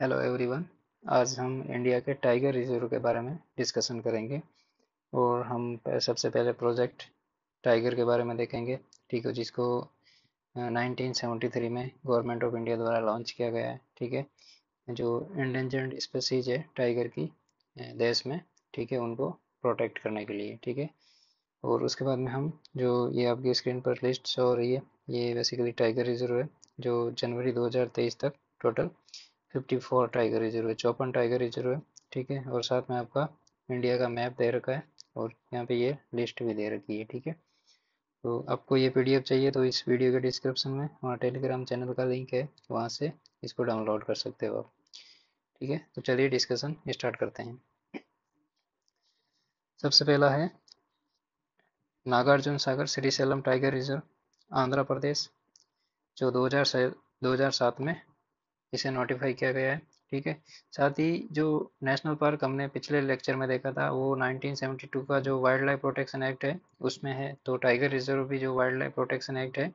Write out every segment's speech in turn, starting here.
Hello everyone आज हम India के टाइगर रिज़र्व के बारे में डिस्कशन करेंगे और हम सबसे पहले प्रोजेक्ट टाइगर के बारे में देखेंगे। ठीक है, जिसको 1973 में गवर्नमेंट ऑफ़ इंडिया द्वारा लॉन्च किया गया है। ठीक है? जो इंडेंजर्ड स्पेसीज है टाइगर की देश में, ठीक है, उनको प्रोटेक्ट करने के लिए। ठीक है? और उसके बाद में हम जो ये आपकी स्क्रीन पर लिस्ट शो हो रही है, ये बेसिकली टाइगर रिज़र्व है, जो जनवरी 2023 तक टोटल 54 टाइगर रिज़र्व है, चौपन टाइगर रिज़र्व है, ठीक है? और साथ में आपका इंडिया का मैप दे रखा है और यहाँ पे ये लिस्ट भी दे रखी है, ठीक है? तो आपको ये पीडीएफ चाहिए तो इस वीडियो के डिस्क्रिप्शन में वहाँ टेलीग्राम चैनल का लिंक है, वहाँ से इसको डाउनलोड कर सकते हो आप, ठीक है? तो चलिए डिस्कशन स्टार्ट करते हैं। सबसे पहला है नागार्जुन सागर श्रीशैलम टाइगर रिज़र्व आंध्र प्रदेश, जो 2000 2007 में इसे नोटिफाई किया गया है, ठीक है? साथ ही जो नेशनल पार्क हमने पिछले लेक्चर में देखा था, वो 1972 का जो वाइल्ड लाइफ प्रोटेक्शन एक्ट है, उसमें है तो टाइगर रिज़र्व भी जो वाइल्ड लाइफ प्रोटेक्शन एक्ट है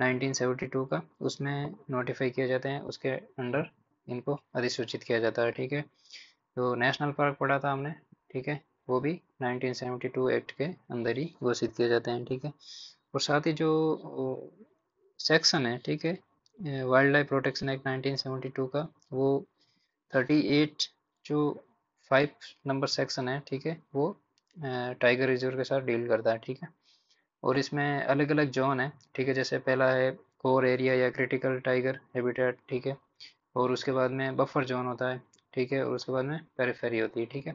1972 का, उसमें नोटिफाई किया जाते हैं, उसके अंडर इनको अधिसूचित किया जाता है, ठीक है? तो नेशनल पार्क पढ़ा था हमने, ठीक है? वो भी 1972 एक्ट के अंदर ही घोषित किए जाते हैं, ठीक है? और साथ ही जो सेक्शन है, ठीक है वाइल्ड लाइफ प्रोटेक्शन एक्ट 1972 का, वो 38 जो फाइव नंबर सेक्शन है, ठीक है, वो टाइगर रिज़र्व के साथ डील करता है, ठीक है। और इसमें अलग अलग जोन है, ठीक है, जैसे पहला है कोर एरिया या क्रिटिकल टाइगर हैबिटेट ठीक है, और उसके बाद में बफर जोन होता है, ठीक है, और उसके बाद में पेरीफेरी होती है, ठीक है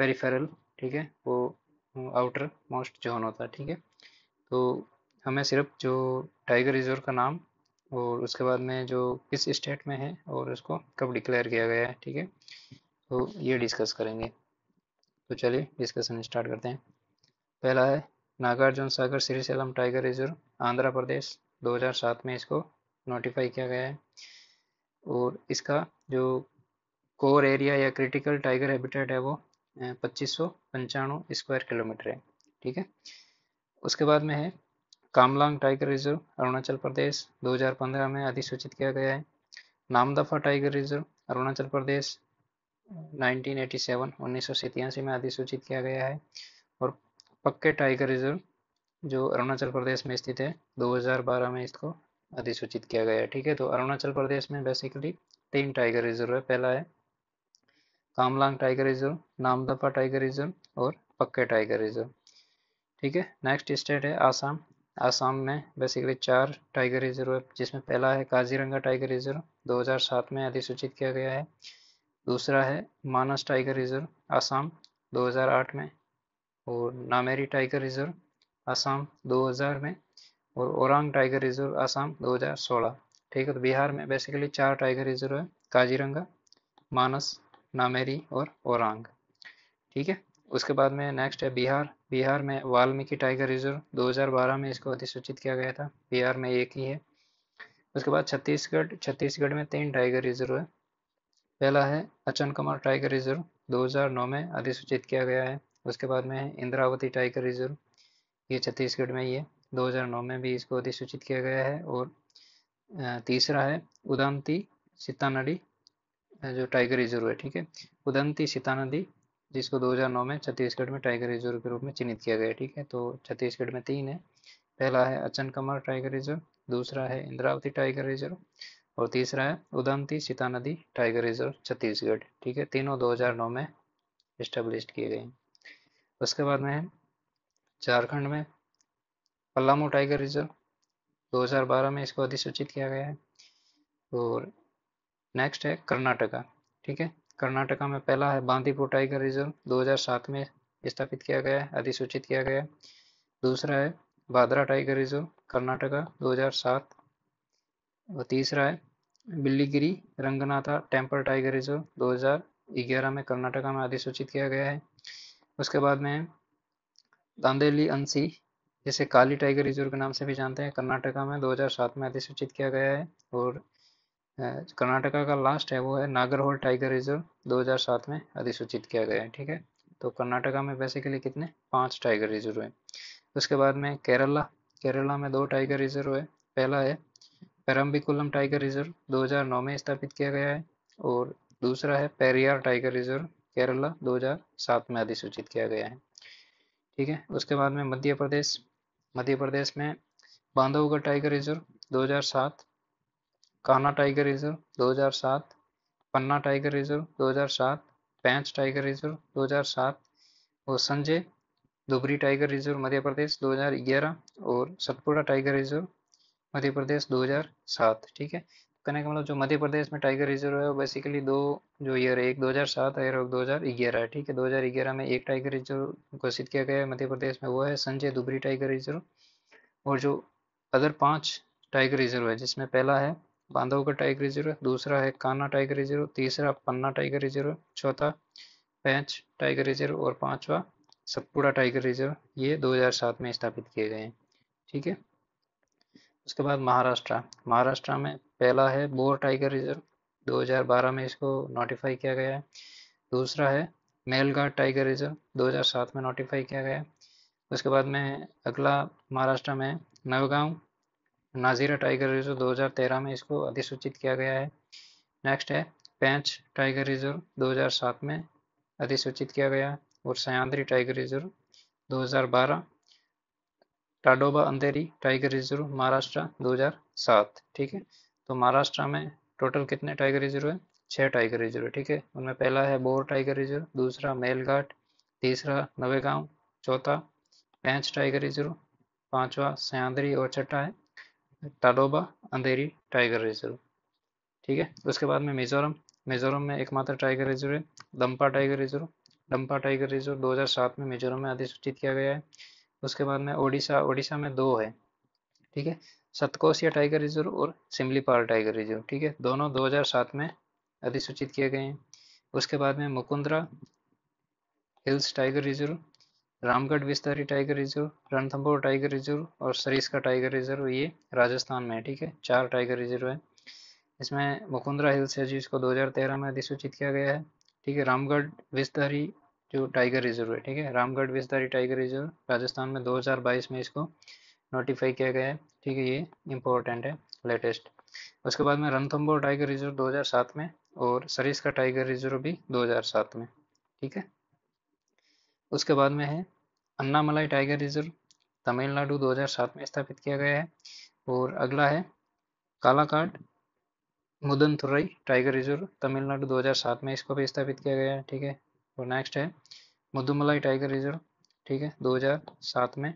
पेरीफेरल ठीक है, वो आउटर मोस्ट जोन होता है, ठीक है। तो हमें सिर्फ़ जो टाइगर रिज़र्व का नाम और उसके बाद में जो किस स्टेट में है और उसको कब डिक्लेयर किया गया है, ठीक है? तो ये डिस्कस करेंगे। तो चलिए डिस्कशन स्टार्ट करते हैं। पहला है, नागार्जुन सागर श्रीशैलम टाइगर रिज़र्व आंध्र प्रदेश 2007 में इसको नोटिफाई किया गया है। और इसका जो कोर एरिया या क्रिटिकल टाइगर हैबिटेट है वो पच्चीस स्क्वायर किलोमीटर है, ठीक है? उसके बाद में है कामलांग टाइगर रिज़र्व, अरुणाचल प्रदेश 2015 में अधिसूचित किया गया है। नामदफा टाइगर रिज़र्व, अरुणाचल प्रदेश 1987 1987 में अधिसूचित किया गया है। और पक्के टाइगर रिज़र्व, जो अरुणाचल प्रदेश में स्थित है 2012 में इसको अधिसूचित किया गया है। ठीक है तो अरुणाचल प्रदेश में बेसिकली तीन टाइगर रिज़र्व है। पहला है Kamlang tiger reserve, Namdapha tiger reserve और पक्के टाइगर रिज़र्व। ठीक है नेक्स्ट स्टेट है आसाम। आसाम में बेसिकली चार टाइगर रिज़र्व है जिसमें पहला है काजीरंगा टाइगर रिज़र्व 2007 में अधिसूचित किया गया है। दूसरा है मानस टाइगर रिज़र्व आसाम 2008 में। और नामेरी टाइगर रिज़र्व आसाम 2000 में। और ओरांग टाइगर रिज़र्व आसाम 2016 ठीक है तो बिहार में बेसिकली चार टाइगर रिज़र्व है, काजीरंगा, मानस, नामेरी और ओरांग। ठीक है, उसके बाद में नेक्स्ट है बिहार। बिहार में वाल्मीकि टाइगर रिज़र्व 2012 में इसको अधिसूचित किया गया था। बिहार में एक ही है। उसके बाद छत्तीसगढ़ छत्तीसगढ़ में तीन टाइगर रिज़र्व है। पहला है अचन कुमार टाइगर रिज़र्व 2009 में अधिसूचित किया गया है। उसके बाद में है इंद्रावती टाइगर रिज़र्व, ये छत्तीसगढ़ में ही है। 2009 में भी इसको अधिसूचित किया गया है। और तीसरा है उदंती सीता नदी जो टाइगर रिज़र्व है, ठीक है? उदंती सीता नदी जिसको 2009 में छत्तीसगढ़ में टाइगर रिज़र्व के रूप में चिन्हित किया गया, ठीक है? तो छत्तीसगढ़ में तीन है। पहला है अचन कमर टाइगर रिज़र्व, दूसरा है इंद्रावती टाइगर रिज़र्व और तीसरा है उदंती सीता नदी टाइगर रिज़र्व, छत्तीसगढ़, ठीक है? तीनों 2009 में इस्टेब्लिश किए गए उसके बाद में है झारखंड में पल्लामू टाइगर रिज़र्व 2012 में इसको अधिसूचित किया गया है और नेक्स्ट है कर्नाटका, ठीक है? कर्नाटका में पहला है बांदीपुर टाइगर रिज़र्व 2007 में स्थापित किया गया है, अधिसूचित किया गया है। दूसरा है भादरा टाइगर रिज़र्व, कर्नाटका 2007 और तीसरा है Biligiri, Ranganatha temple tiger reserve 2011 में कर्नाटका में अधिसूचित किया गया है। उसके बाद में दांदेली अंसी, जिसे काली टाइगर रिज़र्व के नाम से भी जानते हैं, कर्नाटका में 2007 में अधिसूचित किया गया है। और कर्नाटका का लास्ट है, वो है नागरहोल टाइगर रिज़र्व 2007 में अधिसूचित किया गया है, ठीक है? तो कर्नाटका में बेसिकली कितने? पाँच टाइगर रिज़र्व है उसके बाद में केरला केरला में दो टाइगर रिज़र्व है पहला है पेरम्बिकुलम टाइगर रिज़र्व 2009 में स्थापित किया गया है, और दूसरा है पेरियार टाइगर रिज़र्व केरला 2007 में अधिसूचित किया गया है, ठीक है? उसके बाद में मध्य प्रदेश मध्य प्रदेश में Bandhavgarh tiger reserve 2007 Kanha tiger reserve 2007 Panna tiger reserve 2007 Pench tiger reserve 2007 और संजय दुबरी टाइगर रिज़र्व मध्य प्रदेश 2011 और सतपुड़ा टाइगर रिज़र्व मध्य प्रदेश 2007 ठीक है? कहने का मतलब जो मध्य प्रदेश में टाइगर रिज़र्व है, वो बेसिकली दो जो ईयर है, एक 2007 है और 2011 है, ठीक है? 2011 में एक टाइगर रिज़र्व घोषित किया गया है, मध्य प्रदेश में वो है संजय दुबरी टाइगर रिज़र्व और जो अदर पाँच टाइगर रिज़र्व है, जिसमें पहला है बांधवगढ़ टाइगर रिज़र्व दूसरा है कान्हा टाइगर रिज़र्व तीसरा पन्ना टाइगर रिज़र्व चौथा पैंच टाइगर रिज़र्व और पांचवा सतपुड़ा टाइगर रिज़र्व ये 2007 में स्थापित किए गए हैं। ठीक है? उसके बाद महाराष्ट्र। महाराष्ट्र में पहला है बोर टाइगर रिज़र्व 2012 में इसको नोटिफाई किया गया है। दूसरा है मेलघाट टाइगर रिज़र्व 2007 में नोटिफाई किया गया है। उसके बाद में अगला महाराष्ट्र में नवगांव नाजीरा टाइगर रिज़र्व 2013 में इसको अधिसूचित किया गया है। नेक्स्ट है, पैंच टाइगर रिज़र्व 2007 में अधिसूचित किया गया और Sahyadri tiger reserve 2012 Tadoba Andhari tiger reserve Maharashtra 2007 ठीक है? तो महाराष्ट्र में टोटल कितने टाइगर रिज़र्व है? छह टाइगर रिज़र्व है, ठीक है? उनमें पहला है बोर टाइगर रिज़र्व, दूसरा मेलघाट, तीसरा नवेगांव, चौथा पैंच टाइगर रिज़र्व, पांचवा सयाद्री और छठा है टाडोबा अंधेरी, टाइगर रिज़र्व। ठीक है? उसके बाद में मिजोरम। मिजोरम में एकमात्र टाइगर रिज़र्व है, Dampa tiger reserve. Dampa tiger reserve 2007 में मिजोरम में अधिसूचित किया गया है। उसके बाद में ओडिशा ओडिशा में दो है। ठीक है? सतकोसिया टाइगर रिज़र्व और सिमलीपाल टाइगर रिज़र्व। ठीक है? दोनों 2007 में अधिसूचित किए गए हैं। उसके बाद में Mukundra hills tiger reserve. Ramgarh Vishdhari tiger reserve Ranthambore tiger reserve और सरिस्का टाइगर रिज़र्व, ये राजस्थान में है, ठीक है? चार टाइगर रिज़र्व है। इसमें मुकुंदरा हिल्स है जिसको 2013 में अधिसूचित किया गया है, ठीक है? रामगढ़ विस्तारी जो टाइगर रिज़र्व है, ठीक है? रामगढ़ विस्तारी टाइगर रिज़र्व राजस्थान में 2022 में इसको नोटिफाई किया गया है, ठीक है? ये इम्पोर्टेंट है लेटेस्ट उसके बाद में रणथम्बोर टाइगर रिज़र्व 2007 में और सरिस का टाइगर रिज़र्व भी 2007 में, ठीक है? उसके बाद में है अन्नामलाई टाइगर रिज़र्व, तमिलनाडु 2007 में स्थापित किया गया है। और अगला है कालाकाट मुदनथुरई टाइगर रिज़र्व, तमिलनाडु 2007 में इसको भी स्थापित किया गया है, ठीक है? और नेक्स्ट है मुदुमलाई टाइगर रिज़र्व, ठीक है? 2007 में।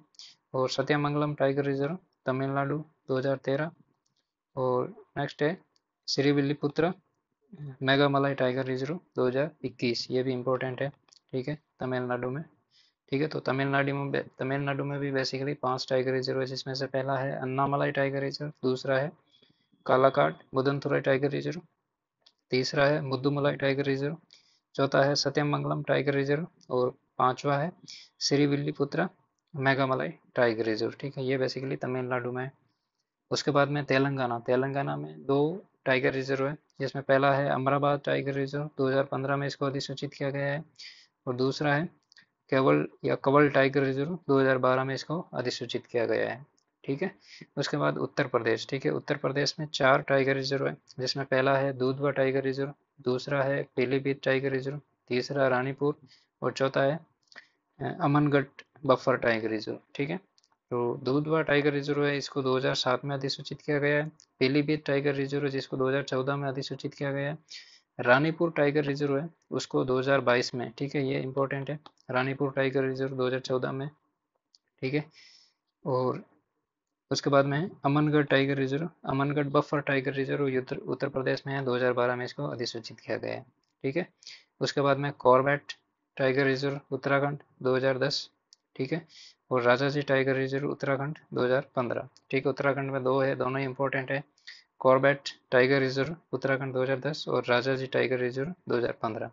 और सत्यामंगलम टाइगर रिज़र्व, तमिलनाडु 2013 और नेक्स्ट है श्रीविल्लीपुत्र मेगामलाई टाइगर रिज़र्व 2021 ये भी इम्पोर्टेंट है, ठीक है? तमिलनाडु में। ठीक है तो तमिलनाडु में तमिलनाडु में भी बेसिकली पाँच टाइगर रिज़र्व है, जिसमें से पहला है अन्नामलाई टाइगर रिज़र्व दूसरा है कालाकाट मुदनथुराई टाइगर रिज़र्व तीसरा है मुद्दुमलाई टाइगर रिज़र्व चौथा है सत्यमंगलम टाइगर रिज़र्व और पांचवा है श्रीविल्लीपुत्रा मेगामलाई टाइगर रिज़र्व ठीक है, ये बेसिकली तमिलनाडु में उसके बाद में तेलंगाना तेलंगाना में दो टाइगर रिज़र्व है, जिसमें पहला है अमराबाद टाइगर रिज़र्व 2015 में इसको अधिसूचित किया गया है और दूसरा है केवल या कवल टाइगर रिज़र्व 2012 में इसको अधिसूचित किया गया है, ठीक है? उसके बाद उत्तर प्रदेश, ठीक है? उत्तर प्रदेश में चार टाइगर रिज़र्व है, जिसमें पहला है दूधवा टाइगर रिज़र्व, दूसरा है पीलीभीत टाइगर रिज़र्व, तीसरा रानीपुर और चौथा है अमनगढ़ बफर टाइगर रिज़र्व, ठीक है? तो दूधवा टाइगर रिज़र्व है, इसको 2007 में अधिसूचित किया गया है, पीलीभीत टाइगर रिज़र्व जिसको 2014 में अधिसूचित किया गया है, रानीपुर टाइगर रिज़र्व है, उसको 2022 में, ठीक है? ये इंपॉर्टेंट है। रानीपुर टाइगर रिज़र्व 2014 में, ठीक है? और उसके बाद में Amangarh tiger reserve. Amangarh buffer tiger reserve Uttar Uttar Pradesh में है 2012 में इसको अधिसूचित किया गया है, ठीक है? उसके बाद में कॉर्बेट टाइगर रिज़र्व उत्तराखंड 2010 ठीक है? और Rajaji tiger reserve Uttarakhand 2015 ठीक है? उत्तराखंड में दो है, दोनों ही इंपॉर्टेंट है। कॉर्बेट टाइगर रिज़र्व उत्तराखंड 2010 और राजा जी टाइगर रिज़र्व 2015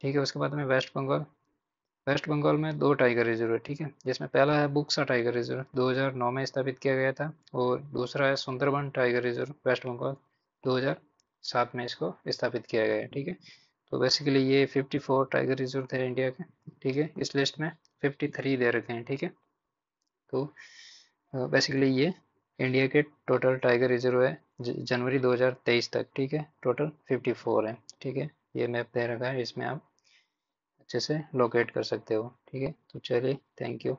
ठीक है? उसके बाद में वेस्ट बंगाल वेस्ट बंगाल में दो टाइगर रिज़र्व है, ठीक है? जिसमें पहला है बुक्सा टाइगर रिज़र्व 2009 में स्थापित किया गया था, और दूसरा है Sundarban tiger reserve, west Bengal 2007 में इसको स्थापित किया गया है, ठीक है? तो बेसिकली ये 54 टाइगर रिज़र्व थे इंडिया के, ठीक है? इस लिस्ट में 53 दे रखे हैं, ठीक है? तो बेसिकली ये इंडिया के टोटल टाइगर रिज़र्व है जनवरी 2023 तक, ठीक है? टोटल 54 है, ठीक है? ये मैप दे रखा है, इसमें आप अच्छे से लोकेट कर सकते हो। ठीक है? तो चलिए थैंक यू